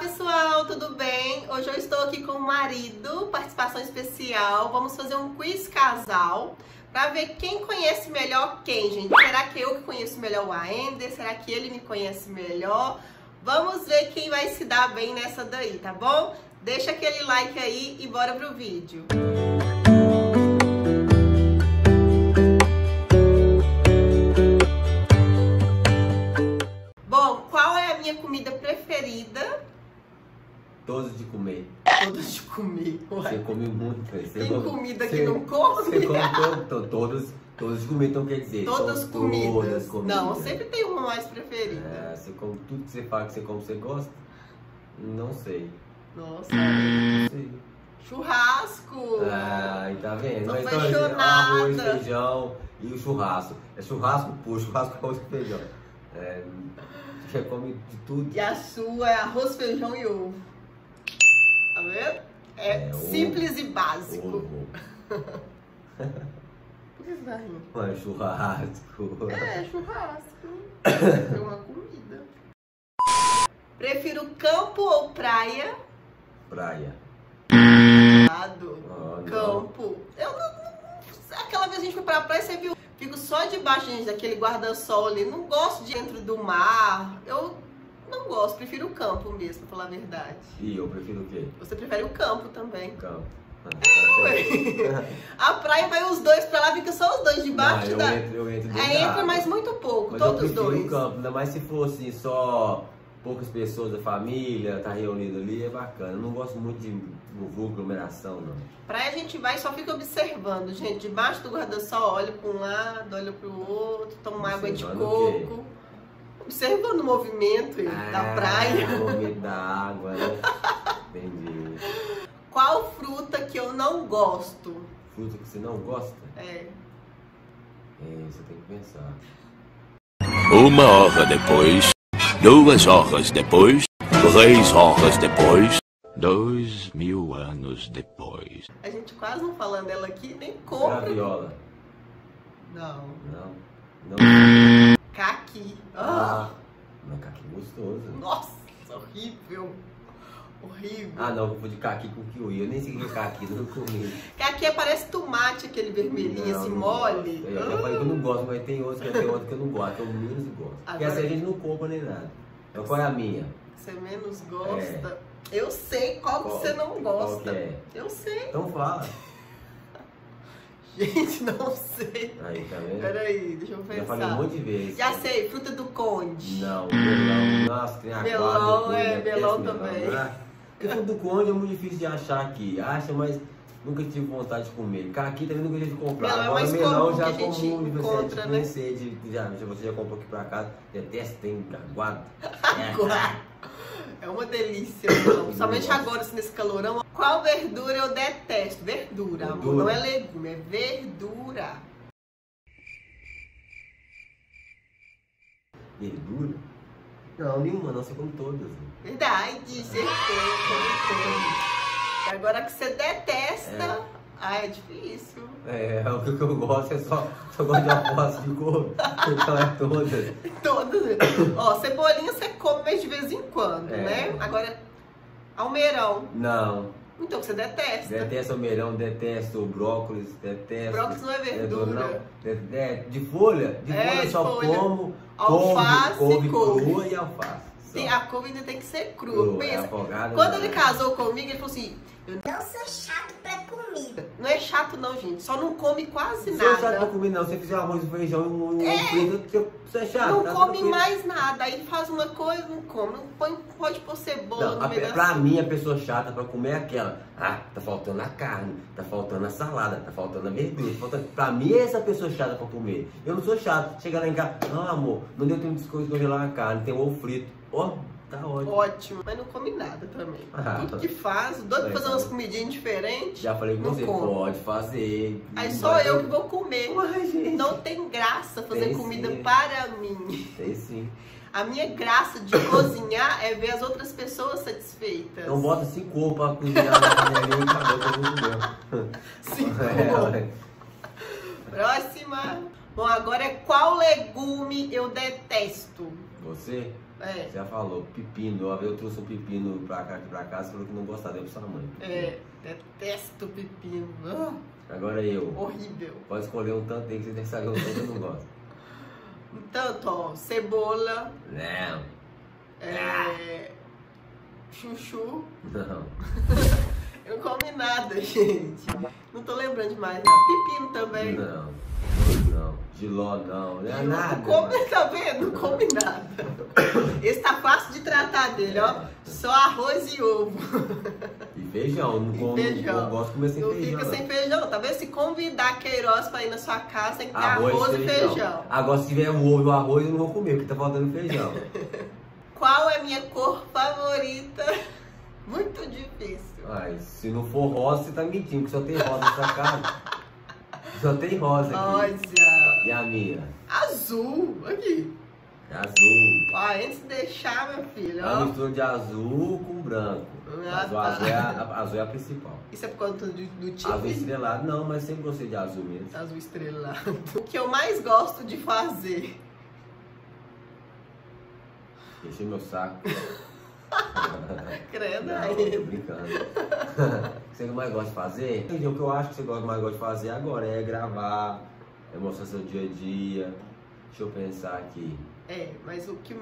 pessoal, tudo bem? Hoje eu estou aqui com o marido, participação especial. Vamos fazer um quiz casal para ver quem conhece melhor quem, gente. Será que eu que conheço melhor o Aender? Será que ele me conhece melhor? Vamos ver quem vai se dar bem nessa daí, tá bom? Deixa aquele like aí e bora pro vídeo. Bom, Todos de comer. Todos de comer. Você come muito. Você Tem come- comida que você- não come? Você come to- to- todos, todos de comer, então quer dizer. Todas comidas. Todas comidas. Não, sempre tem uma mais preferida. É, você come tudo que você fala que você come, você gosta? Não sei. Nossa, Não sei. churrasco. Ah, tá vendo? Tô Mas então, assim, apaixonada. arroz, feijão e o churrasco. É churrasco puro, churrasco arroz e feijão. É, você come de tudo. E a sua é arroz, feijão e ovo. Tá vendo? É, É, ovo. simples e básico. Ovo. Por que você tá rindo? Mas churrasco. É, churrasco. É uma comida. Prefiro campo ou praia? Praia. Lado. Ah, não. Campo. Eu não, não- Aquela vez a gente foi pra praia, você viu? Fico só debaixo gente, daquele guarda-sol ali. Não gosto de dentro do mar. Eu não gosto, prefiro o campo mesmo, pra falar a verdade. E eu prefiro o quê? Você prefere o campo também. Campo. Ué. tá certo. A praia vai os dois pra lá, fica só os dois debaixo Não, da. entro, eu entro da entra, água. mas muito pouco, Mas todos prefiro dois. o campo, ainda mais se for assim, só poucas pessoas da família, tá reunido ali, é bacana. Eu não gosto muito de muvuca, aglomeração, não. Praia a gente vai e só fica observando, gente. Debaixo do guarda-sol, olha pra um lado, olha pro outro, toma água de o coco. Observando o movimento da Ah, praia. O movimento da água, né? Entendi. Qual fruta que eu não gosto? Fruta que você não gosta? É. É, você tem que pensar. Uma hora depois, duas horas depois, três horas depois, dois mil anos depois. A gente quase não falando dela aqui, nem compra. Graviola. Não. Não. Não. Caqui. Ah, Ah, mas caqui gostoso. nossa, horrível. Horrível. Ah, não, eu vou de caqui com kiwi. Eu nem sei o que é caqui, não comi. Caqui parece tomate, aquele vermelhinho Não, assim, não mole. gosto. Eu já falei que eu não gosto, mas tem outros que tem outros que eu não gosto, que eu menos gosto. Porque Agora- essa a gente não compra nem nada. Então qual é a minha? Você menos gosta. Eu sei qual, que você não É. Qual gosta. é? Eu sei. Então fala. Gente, não sei. Aí, tá vendo? Peraí, deixa eu Já falei um pensar. monte de vezes. Já sei, fruta do conde. Não, melão. Nossa, tem a Melão, guarda, é, melão também. Ah, Porque fruta do conde é muito difícil de achar aqui. Acha, mas nunca tive vontade de comer. Caqui também nunca tive de comprar. Melão é Agora melão já de você né? de, já, você já comprou aqui pra casa. Detesto, tem aguado. Agora. É uma delícia, não. Somente agora, assim, nesse calorão. Qual verdura eu detesto? Verdura, amor. Verdura. Não é legume, é verdura. Verdura? Não, nenhuma, não. Você come todas. Verdade, certeza. E agora que você detesta. Ah, é difícil. É, o que eu gosto é só, só gosto de alface de couve. Então é todas. Todas. Ó, cebolinha você come de vez em quando, É. né? Agora, almeirão. Não. Então, você detesta. Detesto o melão, detesto o brócolis, detesto. Brócolis não é verdura. não. De, é, de folha? De É, folha de só folha. como Alface, couve, couve couve. crua e alface. Tem, a couve ainda tem que ser crua. Crua, é Pensa, afogada, quando não. ele casou comigo, ele falou assim: eu Não sou chato comida. não é chato, não, gente. Só não come quase Você é chato nada. comer, não. Se você fizer arroz feijão e um, um frito, você é chato. Não tá come tranquilo. mais nada. Aí faz uma coisa, não come. Não põe, pode pôr cebola Não, a, pra mim, a pessoa chata pra comer é aquela. Ah, tá faltando a carne, tá faltando a salada, tá faltando a verdura. Tá faltando... Pra mim, é essa pessoa chata pra comer. Eu não sou chato. Chegar lá em casa, não, amor, não deu tempo de descongelar a carne, tem ovo frito. Ó, tá ótimo. Ótimo, mas não come nada também. Ah. Tudo que faz, doido pra fazer umas comidinhas diferentes. Já falei com você, come. pode fazer. Aí só eu que vou comer. Uai. Não tem graça fazer Tem comida sim. para mim. Tem sim. A minha graça de cozinhar é ver as outras pessoas satisfeitas. Então bota cinco ovos pra cozinhar na panelinha e acabou, tá. Cinco. É. Próxima. Bom, agora é qual legume eu detesto? Você? É, Você já falou, pepino. Uma vez eu trouxe um pepino pra cá, pra casa e falou que não gostava, deu pra sua mãe. é, detesto pepino. Ah, Agora eu. horrível. Pode escolher um tanto aí que você tem que saber um tanto que eu não gosto. Tanto, ó, cebola, Não, é, chuchu. não. Eu não comi nada, gente. Não tô lembrando de mais, não. Pepino também. Não, não. Giló não. Não é Não nada. come, tá vendo? Não come nada. Esse tá fácil de tratar dele, ó. Só arroz e ovo. E feijão. Não, como, feijão. não gosto de comer sem Não feijão. fica não. sem feijão. Tá vendo? Se convidar Queiroz pra ir na sua casa, tem que ter arroz, e feijão. Agora, se tiver o ovo e o arroz, eu não vou comer, porque tá faltando feijão. Qual é a minha cor favorita? Muito difícil. Ai, se não for rosa, você tá mentindo, porque só tem rosa nessa casa. Só tem rosa aqui. Olha. E a minha? Azul. Aqui. É azul. Ó, antes de deixar, meu filho, É uma mistura de azul com branco. Ah, azul, tá. azul, é a, azul é a principal. Isso é por conta do, do Azul time? estrelado, não, mas sempre gostei de azul mesmo. Azul estrelado. O que eu mais gosto de fazer? Encher meu saco. Credo Não, aí. tô brincando. o que você mais gosta de fazer? O que eu acho que você gosta- mais gosta de fazer agora é gravar, é mostrar seu dia a dia. Deixa eu pensar aqui. É, mas o que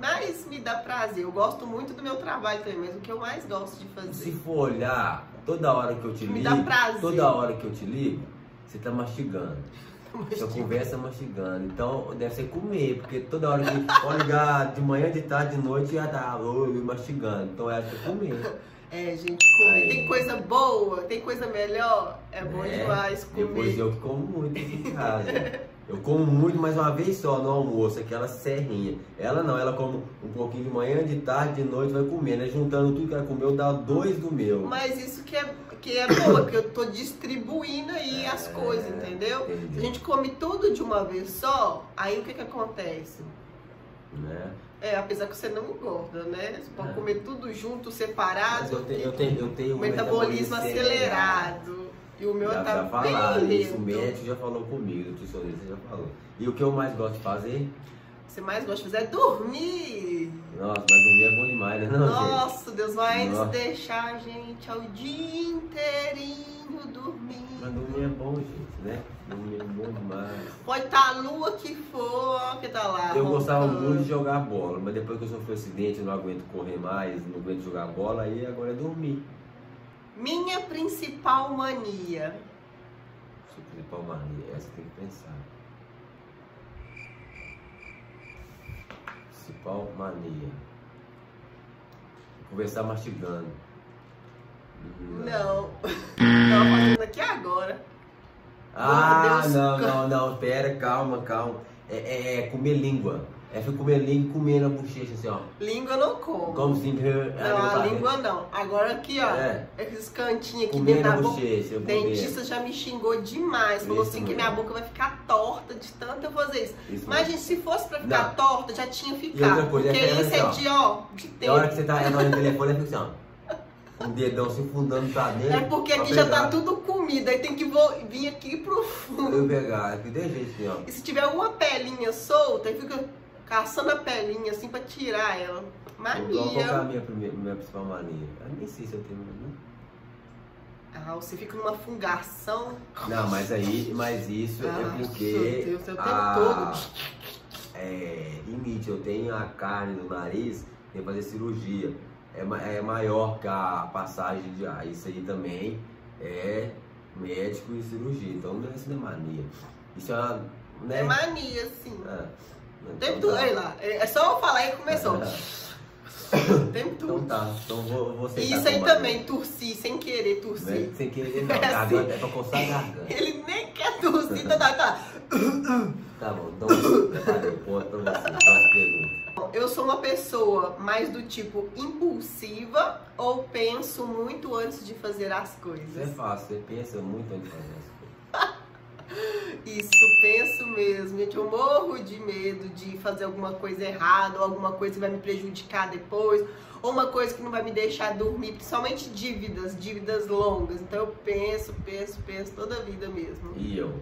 mais me dá prazer, eu gosto muito do meu trabalho também, mas o que eu mais gosto de Se fazer. for olhar, toda hora que eu te ligo, toda hora que eu te ligo, você tá mastigando. Sua conversa mastigando. Então deve ser comer, porque toda hora que ligar de manhã, de tarde, de noite, já tá mastigando. Então é que comer. É, gente, comer. Aí. Tem coisa boa, tem coisa melhor, é bom né? demais Depois comer. eu que como muito aqui em casa. Eu como muito, mas uma vez só no almoço, aquela serrinha. Ela não, ela come um pouquinho de manhã, de tarde, de noite, vai comer, né? Juntando tudo que ela comeu, dá dois do meu. Mas isso que é, que é bom, porque eu tô distribuindo aí as É, coisas, entendeu? entendi. Se a gente come tudo de uma vez só, aí o que que acontece? Né? É, apesar que você não engorda, né? Você pode É. comer tudo junto, separado. Mas eu tenho, eu tenho, eu tenho o metabolismo acelerado. E o meu já, tá já falaram bem isso, o médico já falou comigo, o nutricionista já falou. E o que eu mais gosto de fazer? Você mais gosta de fazer é dormir. Nossa, mas dormir é bom demais, né? Não, gente? Nossa, Deus vai nos Nossa. deixar deixar a gente ao dia inteirinho dormir. Mas dormir é bom, gente, né? É bom demais. Pode estar a lua que for, que tá lá. Eu gostava muito de jogar bola, mas depois que eu sofri um acidente, eu não aguento correr mais, não aguento jogar bola, aí agora é dormir. Minha principal mania. Sua principal mania, essa tem que pensar. Principal mania. Conversar mastigando. Não. Tava fazendo aqui agora. Ah, Deus. não, não, não, pera, calma, calma. É, é, é comer língua. É comer língua e comer na bochecha assim, ó. Língua não como. Como assim? Não, a língua não. Agora aqui, ó. É. Esses cantinhos aqui Comer dentro na da boca. bochecha, O dentista já me xingou demais. Falou Isso assim que mesmo. minha boca vai ficar torta de tanto eu fazer isso. Isso Mas, gente, se fosse pra ficar Não. torta, já tinha outra ficado. coisa, porque é que isso ela é assim, de, ó, de Na hora tempo. que você tá ela no telefone, é assim, ó. O dedão se fundando pra dentro. É porque aqui já tá tudo comida, aí tem que vir aqui pro fundo. Eu pegar, aqui tem jeito assim, ó. E se tiver uma pelinha solta, aí fica caçando a pelinha assim pra tirar ela. Então, qual é a Mania. minha, primeira, minha principal mania? Eu nem sei se eu tenho mania. Ah, você fica numa fungação. Não, mas aí, mas isso Ah, é meu porque. Deus, é o tempo a- todo. É, limite, eu tenho a carne no nariz, tem que fazer cirurgia. É, é maior que a passagem de ar. Isso aí também é médico e cirurgia. Então não é isso não é mania. Isso é uma. Né? É mania, assim. É. O tempo Então todo, tá. olha lá. É só eu falar e começou. O tempo Então todo. tá, então vou, vou E isso aí também, tossir, sem querer Não é tossir. sem querer não, É garganta assim. é pra coçar a garganta. Ele nem quer tossir, tá, tá, tá. Tá bom, então preparei o ponto pra você. Próxima pergunta. Eu sou uma pessoa mais do tipo impulsiva ou penso muito antes de fazer as Isso é coisas? fácil, você pensa muito antes de fazer as coisas. Isso, penso mesmo. Gente, eu morro de medo de fazer alguma coisa errada ou alguma coisa que vai me prejudicar depois. Ou uma coisa que não vai me deixar dormir, principalmente dívidas, dívidas longas. Então eu penso, penso, penso toda a vida mesmo. E eu?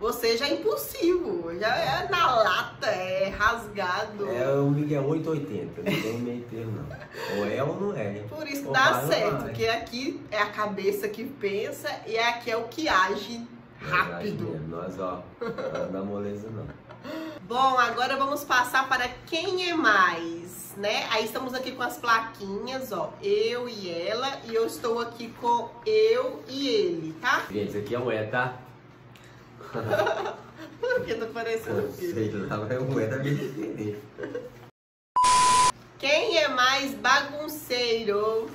Você já é impulsivo, já é na lata, é rasgado. É o Miguel 880, não tem meio termo não. Ou é ou não é. Por isso que dá certo, porque aqui é a cabeça que pensa e aqui é o que age rápido. Nós, ó, não dá moleza não. Bom, agora vamos passar para quem é mais, né? Aí estamos aqui com as plaquinhas, ó, eu e ela, e eu estou aqui com eu e ele, tá? Gente, isso aqui é um é, tá? Porque eu tô parecendo filho. Sei lá, um é da minha diferente. Quem é mais bagunceiro?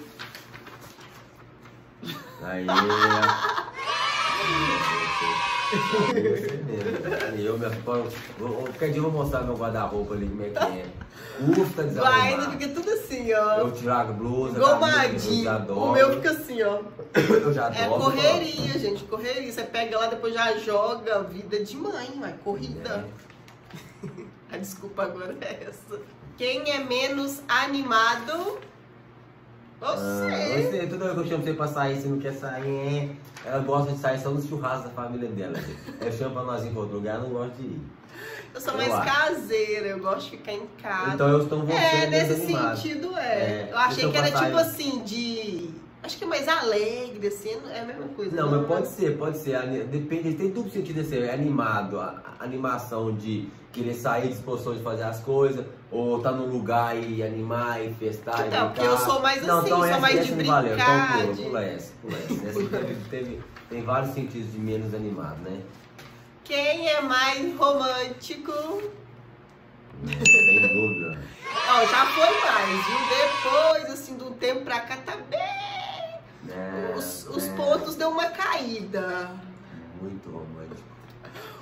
Aí, ó. Eu. Qualquer dia eu vou mostrar meu guarda-roupa ali, como é que é. Vai, fica tudo assim, ó. Eu tiro a blusa, eu Gomadinho. O meu fica assim, ó. Eu já É dobro. correria, gente, correria. Você pega lá, depois já joga vida de mãe, vai, corrida. A desculpa agora é essa. Quem é menos animado? Ah, Você. você, toda vez que eu chamo você pra sair, você não quer sair, é. Ela gosta de sair só nos churrascos da família dela. Eu chamo pra nós ir pra outro lugar, ela não gosta de ir. Eu sou eu mais acho. caseira, eu gosto de ficar em casa. Então eu estou você é, nesse sentido é. É, Eu achei que era tipo assim, de. Acho que é mais alegre, assim, é a mesma coisa. Não, mas pode ser, pode ser. Depende, tem duplo sentido assim, é animado, a a animação de querer sair, disposição de fazer as coisas, ou tá num lugar e animar e festar e Então, brincar. porque eu sou mais Não, assim, então sou essa- mais de essa não valeu, brincar, Então pula, de- pula essa, pula essa. Essa teve, teve- tem vários sentidos de menos animado, né? Quem é mais romântico? Sem dúvida. Ó, já foi mais, viu? Depois, assim, do tempo pra cá, tá bem. Os, os pontos deu uma caída. Muito romântico.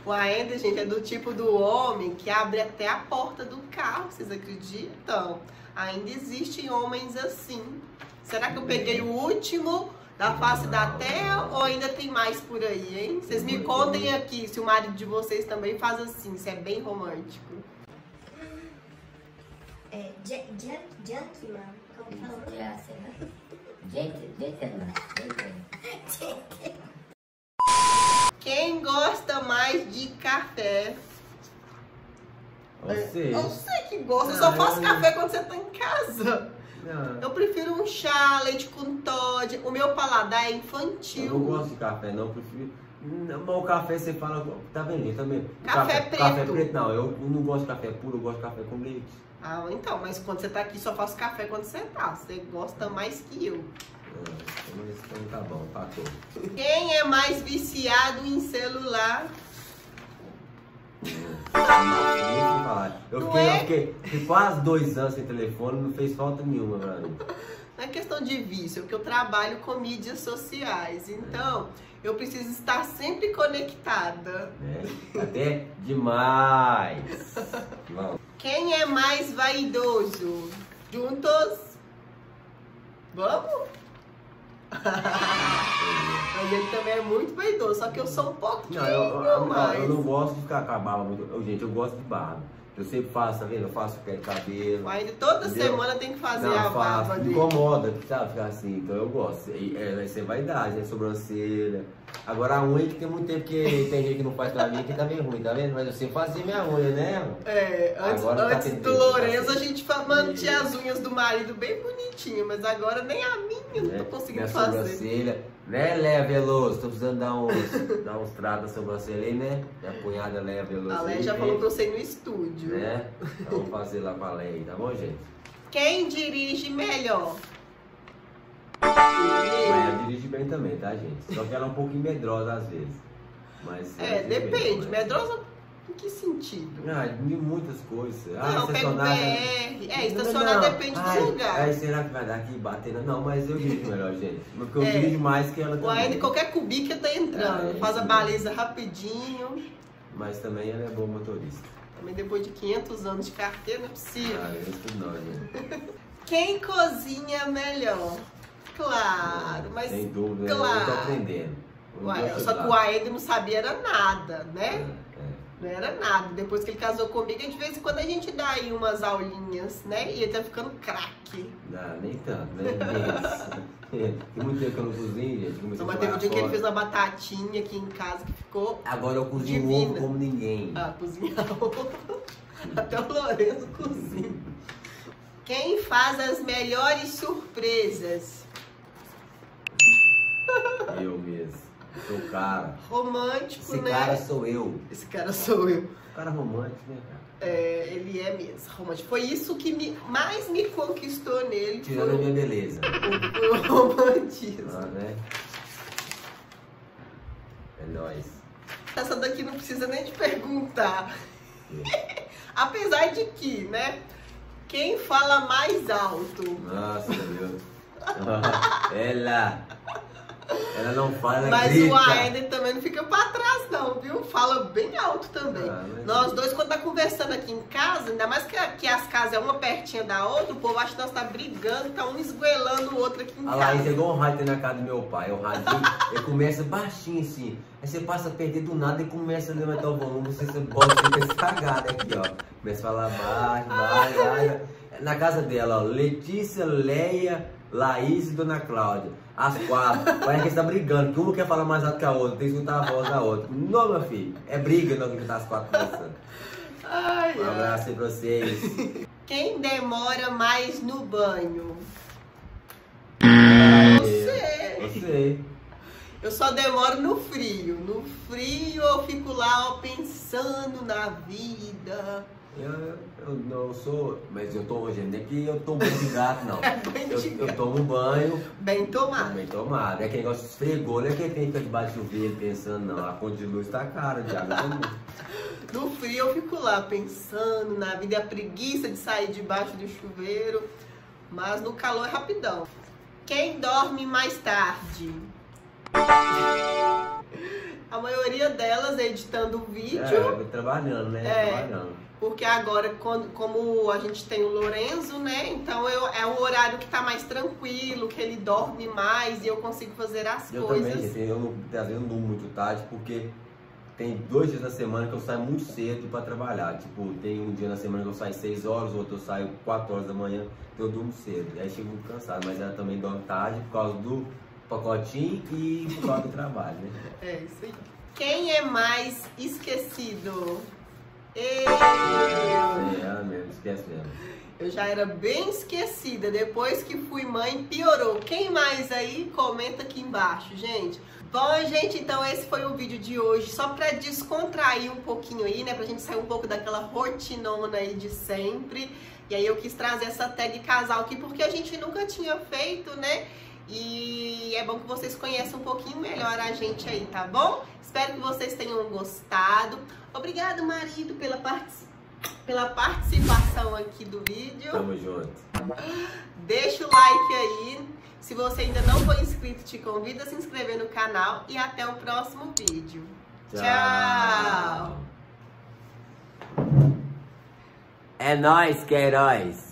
O Aenda, gente, é do tipo do homem que abre até a porta do carro, vocês acreditam? Ainda existem homens assim. Será que eu peguei o último da face da terra ou ainda tem mais por aí, hein? Vocês me contem aqui se o marido de vocês também faz assim, se é bem romântico. É, junk, junk, gentleman. Como fala? Gentleman, gentleman. Quem gosta mais de café? Você. Você que gosta, eu só faço eu- café quando você tá em casa. Não, Eu prefiro um chá, leite com Todd. O meu paladar é eu infantil. não gosto de café, não. Eu prefiro. Não, mas o café você fala. Tá vendo? Eu também. Café Café preto. preto, não. Eu não gosto de café puro, eu gosto de café com leite. Ah, então, mas quando você tá aqui, só faço café quando você tá. Você gosta mais que eu. Ah, então tá bom, empatou. Quem é mais viciado em celular? Eu fiquei, é? eu fiquei, fiquei quase dois anos sem telefone, não fez falta nenhuma pra mim. Não é questão de vício, porque eu trabalho com mídias sociais. Então, eu preciso estar sempre conectada. Né? Até demais. Vamos. Quem é mais vaidoso? Juntos? Vamos? Mas ele também é muito vaidoso, só que eu sou um pouquinho Não, eu, eu, mais. eu não gosto de ficar com a barba muito. Eu, gente, eu gosto de barba. Eu sempre faço, tá vendo? Eu faço pé de cabelo. Ainda toda Entendeu? semana tem que fazer não, a faço. barba incomoda, sabe? Ficar assim. Então eu gosto. E, é, é vaidade, né? Sobrancelha. Agora a unha que tem muito tempo que tem gente que não faz pra mim que tá meio ruim, tá vendo? Mas eu sempre fazia minha unha, né? É, antes, Agora tá antes tendo do Lourenço tá a gente mantinha as unhas do marido bem bonitinhas, mas agora nem a minha eu não né? tô conseguindo Minha fazer. sobrancelha. Né, Léa Veloso? Tô precisando dar uns, dar uns tratos na sobrancelha aí, né? Minha cunhada Léa Veloso. A Léia aí, já né? falou pra você ir no estúdio. Né? Então, Vamos fazer lá com a aí, tá bom, gente? Quem dirige melhor? Léa dirige bem também, tá, gente? Só que ela é um pouquinho medrosa às vezes. Mas, É, ela depende. bem, Medrosa em que sentido? Ah, de muitas coisas. Ah, não, o estacionar- BR. É, Não, estacionar não. depende Ai, do lugar. Aí será que vai dar aqui batendo? Não, mas eu dirijo melhor, gente. Porque eu É. dirijo mais que ela também. Qualquer cubica tá entrando. É, Faz a baliza rapidinho. Mas também ela é boa motorista. Também depois de 500 anos de carteira, não é possível. Ah, isso não, gente. Quem cozinha melhor? Claro, mas. Sem dúvida, claro. eu tô aprendendo. Uai, só que o. Aene não sabia era nada, É, né? é. Não era nada. Depois que ele casou comigo, de vez em quando a gente dá aí umas aulinhas, né? E ele tá ficando craque. Não, nem tanto, né? Tem muito tempo que eu não cozinho, gente. Comecei A mas teve um dia que ele fez uma batatinha aqui em casa que ficou. Agora eu cozinho Divina. ovo como ninguém. Ah, cozinhar Até o Lourenço cozinha. Quem faz as melhores surpresas? Eu mesmo. Sou o cara. Romântico, Esse né? cara sou eu. Esse cara sou eu. O cara romântico, né, cara? É, ele é mesmo, romântico. Foi isso que me- mais me conquistou nele. Tirando a minha beleza. o, o romantismo. Ah, né? É nóis. Essa daqui não precisa nem te perguntar. Apesar de que, né? Quem fala mais alto? Nossa, meu Deus. Ela. Ela não fala, Mas grita. o Aender também não fica pra trás, não, viu? Fala bem alto também. Ah, Nós dois, quando tá conversando aqui em casa, ainda mais que, a- que as casas é uma pertinha da outra, o povo acha que nós tá brigando, tá um esgoelando o outro aqui em A Laís é casa. igual um rádio na casa do meu pai. O rádio, ele começa baixinho assim. Aí você passa a perder do nada e começa a levantar o volume. Você, você bota fica estragado aqui, ó. Começa a falar baixo, baixo. Na casa dela, ó, Letícia, Leia, Laís e Dona Cláudia. As quatro. Parece que está brigando, que uma quer falar mais alto que a outra, tem que escutar a voz da outra. Não, meu filho. É briga não que tá as quatro conversando. Ai, Um ai. abraço aí pra vocês. Quem demora mais no banho? Você. Você. Eu só demoro no frio. No frio eu fico lá ó, pensando na vida. Eu, eu não sou, mas eu tomo, gente, não é que eu tomo de gato, não. banho Eu, de eu tomo banho, Bem tomado. bem tomado. É aquele negócio de esfregou, não é que tem que ficar debaixo do chuveiro pensando, não. A conta de luz tá cara, de água. No frio eu fico lá pensando na vida e a preguiça de sair debaixo do chuveiro. Mas no calor é rapidão. Quem dorme mais tarde? A maioria delas editando o vídeo. É, trabalhando, né? É. Trabalhando. Porque agora, quando- como a gente tem o Lorenzo, né? Então eu, é um horário que tá mais tranquilo, que ele dorme mais e eu consigo fazer as Eu coisas. também, gente, eu não, às vezes eu não durmo muito tarde, porque tem dois dias na semana que eu saio muito cedo pra trabalhar. Tipo, tem um dia na semana que eu saio 6 horas, outro eu saio 4 horas da manhã, então eu durmo cedo. Aí chego muito cansado, mas ela também dorme tarde por causa do pacotinho e por causa do trabalho, né? É isso aí. Quem é mais esquecido? Eu. É, ela mesmo, esquece mesmo. Eu já era bem esquecida. Depois que fui mãe, piorou. Quem mais aí? Comenta aqui embaixo, gente. Bom, gente, então esse foi o vídeo de hoje. Só pra descontrair um pouquinho aí, né? Pra gente sair um pouco daquela rotinona aí de sempre. E aí eu quis trazer essa tag casal aqui porque a gente nunca tinha feito, né? E é bom que vocês conheçam um pouquinho melhor a gente aí, tá bom? Espero que vocês tenham gostado. Obrigado, marido, pela, partici- pela participação aqui do vídeo. Tamo junto. Deixa o like aí. Se você ainda não for inscrito, te convido a se inscrever no canal. E até o próximo vídeo. Tchau. É nóis, Queiroz.